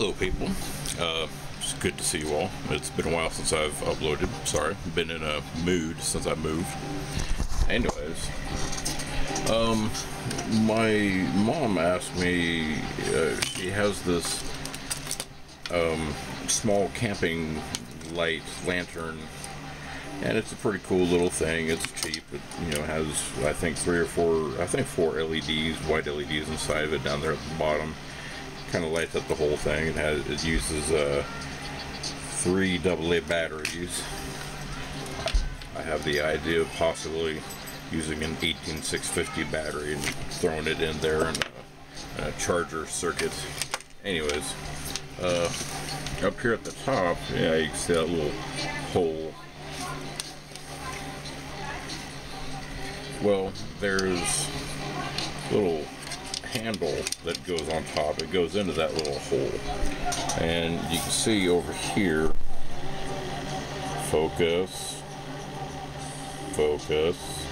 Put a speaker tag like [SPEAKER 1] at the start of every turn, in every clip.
[SPEAKER 1] Hello, people. Uh, it's good to see you all. It's been a while since I've uploaded. Sorry, been in a mood since I moved. Anyways, um, my mom asked me. Uh, she has this um, small camping light lantern, and it's a pretty cool little thing. It's cheap. It you know has I think three or four. I think four LEDs, white LEDs inside of it down there at the bottom kind of lights up the whole thing. It has it uses uh, three AA batteries. I have the idea of possibly using an 18650 battery and throwing it in there in a, a charger circuit. Anyways, uh, up here at the top, yeah, you can see that little hole. Well, there's little handle that goes on top. It goes into that little hole. And you can see over here, focus, focus,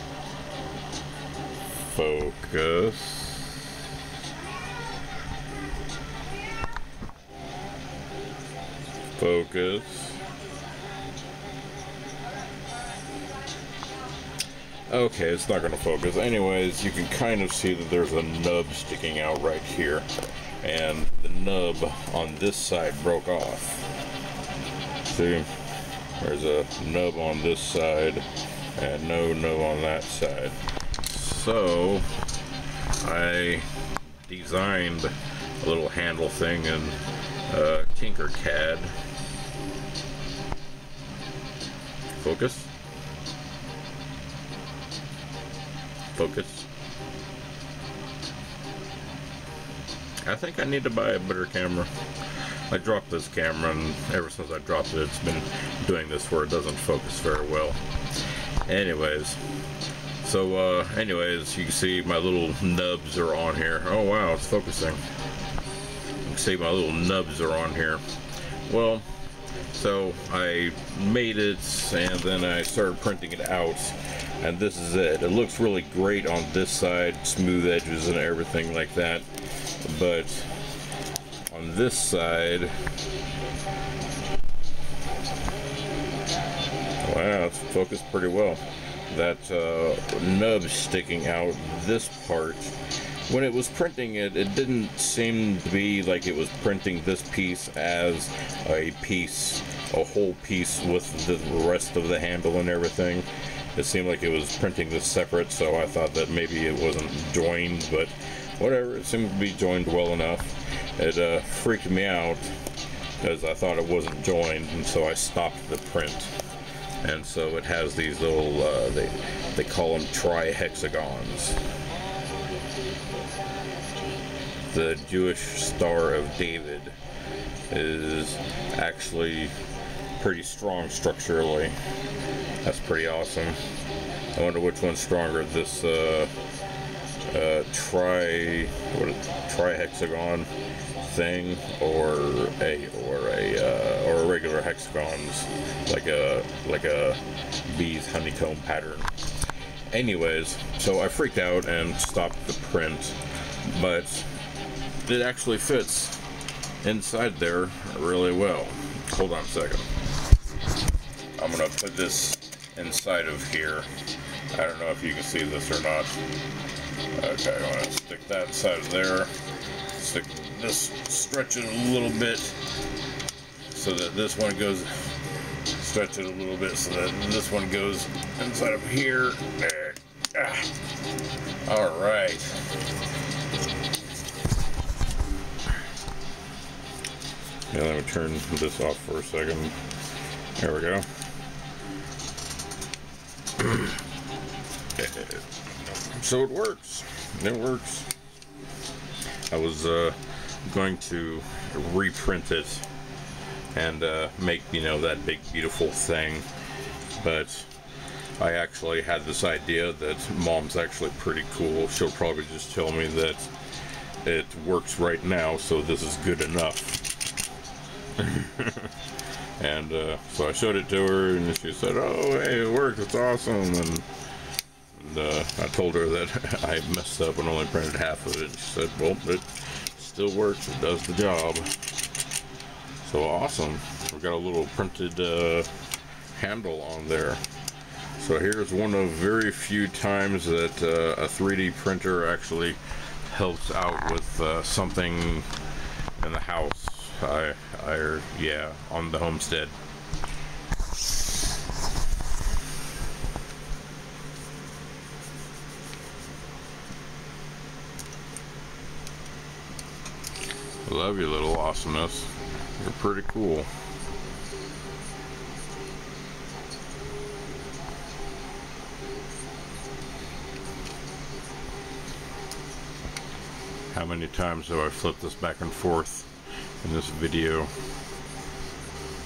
[SPEAKER 1] focus. Focus. Okay, it's not going to focus. Anyways, you can kind of see that there's a nub sticking out right here. And the nub on this side broke off. See? There's a nub on this side and no nub on that side. So, I designed a little handle thing in uh, Tinkercad. Focus. Focus. I think I need to buy a better camera. I dropped this camera and ever since I dropped it it's been doing this where it doesn't focus very well. Anyways, so uh, anyways you can see my little nubs are on here. Oh wow it's focusing. You can see my little nubs are on here. Well so I made it and then I started printing it out and this is it. It looks really great on this side, smooth edges and everything like that, but on this side, wow, it's focused pretty well. That uh, nub sticking out this part, when it was printing it, it didn't seem to be like it was printing this piece as a piece, a whole piece with the rest of the handle and everything it seemed like it was printing this separate, so I thought that maybe it wasn't joined, but whatever, it seemed to be joined well enough. It uh, freaked me out because I thought it wasn't joined, and so I stopped the print. And so it has these little, uh, they, they call them trihexagons. The Jewish Star of David is actually pretty strong structurally. That's pretty awesome. I wonder which one's stronger, this uh, uh, tri what trihexagon thing, or a or a uh, or a regular hexagons, like a like a bee's honeycomb pattern. Anyways, so I freaked out and stopped the print, but it actually fits inside there really well. Hold on a second. I'm gonna put this inside of here. I don't know if you can see this or not. Okay, I'm gonna stick that inside of there. Stick this, stretch it a little bit so that this one goes, stretch it a little bit so that this one goes inside of here. There. Ah. All right. Yeah, let me turn this off for a second. There we go. so it works. It works. I was uh, going to reprint it and uh, make, you know, that big beautiful thing, but I actually had this idea that mom's actually pretty cool. She'll probably just tell me that it works right now, so this is good enough. And uh, so I showed it to her, and she said, "Oh, hey, it works. It's awesome." And, and uh, I told her that I messed up and only printed half of it. She said, "Well, it still works. It does the job." So awesome. We've got a little printed uh, handle on there. So here's one of very few times that uh, a 3D printer actually helps out with uh, something in the house. I, I, yeah, on the homestead. Love you, little awesomeness. You're pretty cool. How many times have I flipped this back and forth in this video?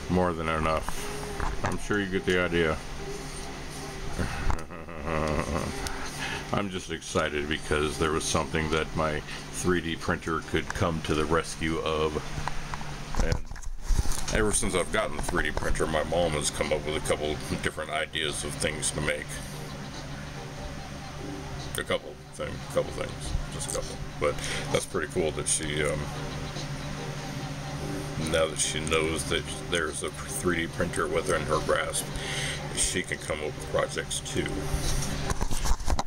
[SPEAKER 1] More than enough. I'm sure you get the idea. I'm just excited because there was something that my 3D printer could come to the rescue of. And ever since I've gotten the 3D printer, my mom has come up with a couple different ideas of things to make. A couple thing, couple things, just a couple. But that's pretty cool that she, um, now that she knows that there's a 3D printer within her grasp, she can come up with projects too.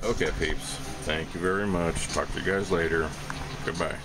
[SPEAKER 1] Okay, peeps. Thank you very much. Talk to you guys later. Goodbye.